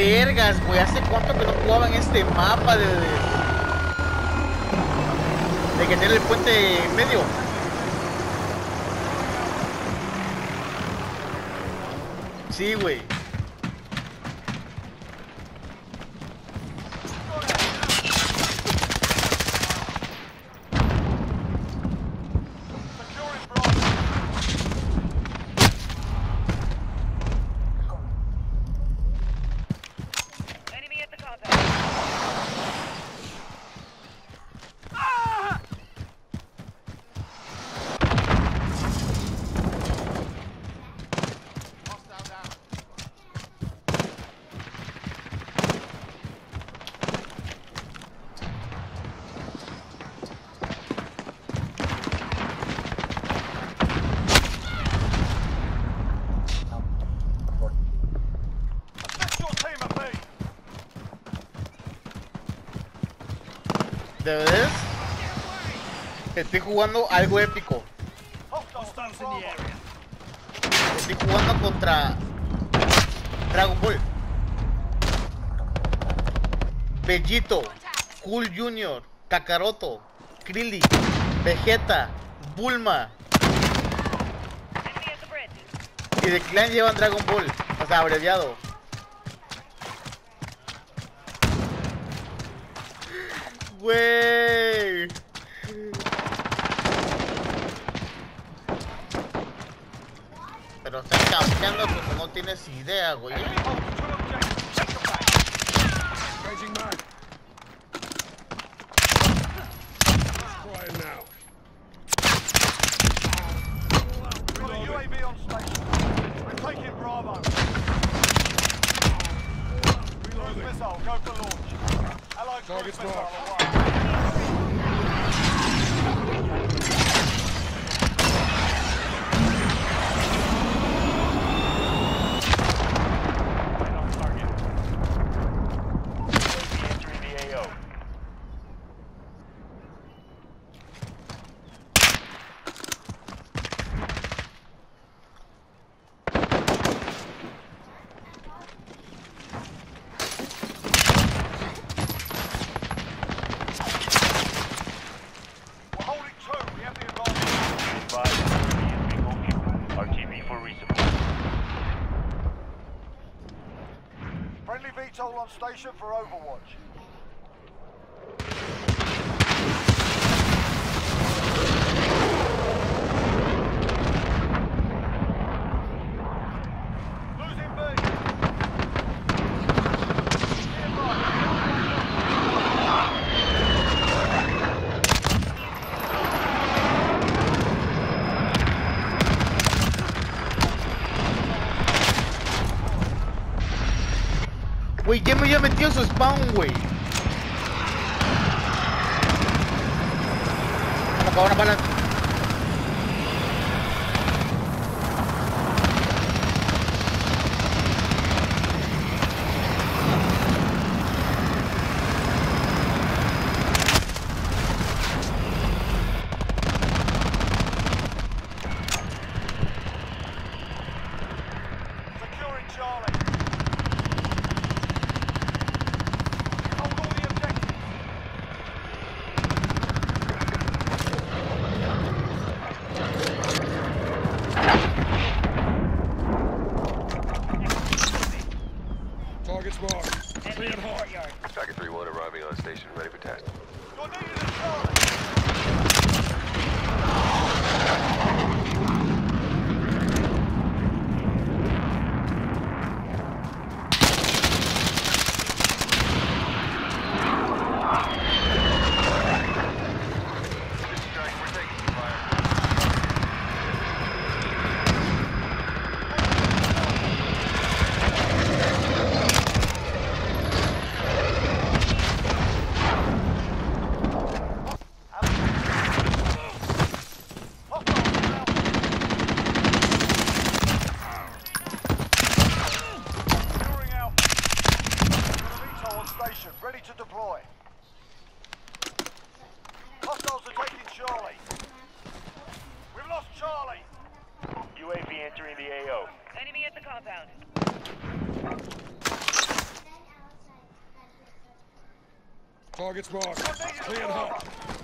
vergas, güey. ¿Hace cuánto que no jugaba en este mapa de... De, que tiene el puente en medio? Sí, güey. ¿De verdad? Estoy jugando algo épico. Estoy jugando contra Dragon Ball. Bellito, Cool Junior, Kakaroto, Krillin, Vegeta, Bulma y de clan llevan Dragon Ball, o sea, abreviado. Güey. Pero estás campeando como no tienes idea, güey. Bravo. Missile, go for launch. I like Target's marked. Friendly VTOL on station for Overwatch. Metido su spawn, güey. deploy. Hostiles taking Charlie. We've lost Charlie. UAV entering the AO. Enemy at the compound. Targets marked. Clear and hot.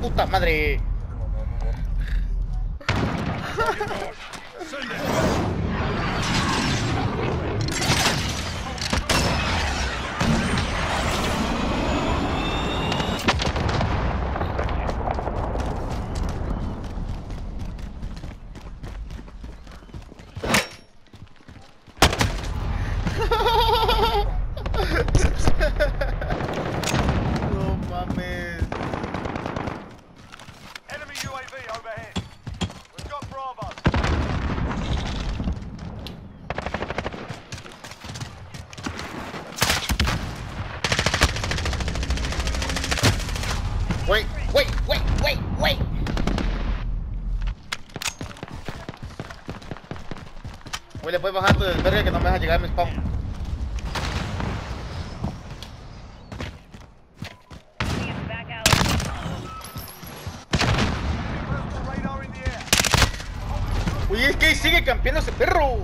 puta madre. Voy le voy bajando del verga que no me deja llegar a mi spawn. Uy, es que sigue campeando ese perro.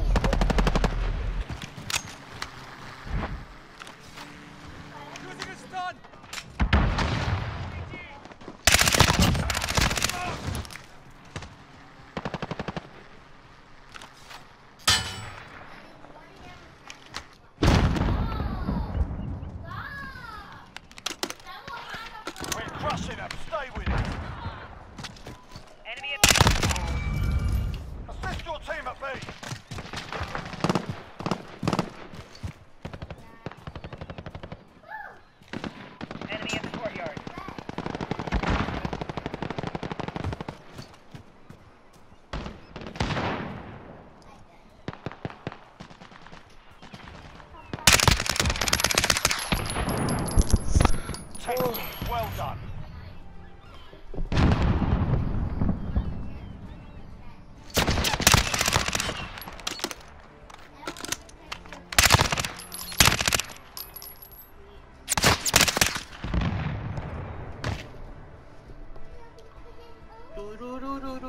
Excellent. Well done. do do do do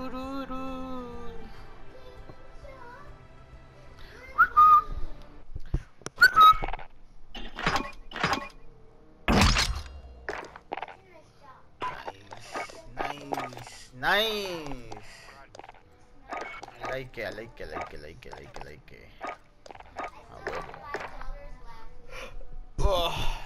nice, like like like like like like. A huevo. Oh.